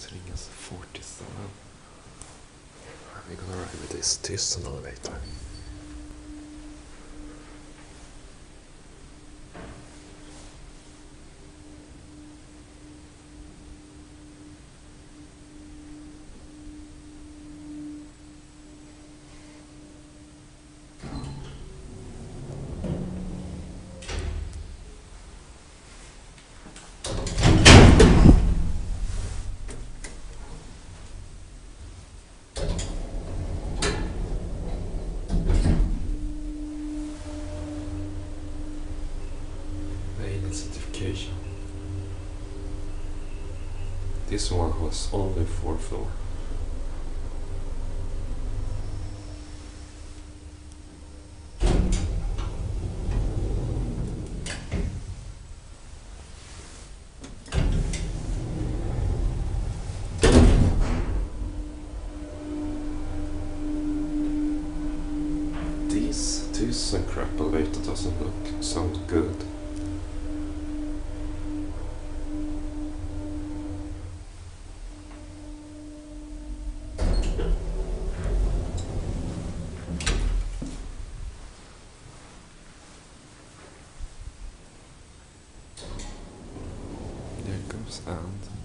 måste ringa så fort till someone. I'm gonna ride with this this another later. Certification. This one was only four floor. This crap elevator doesn't look sound good. There goes and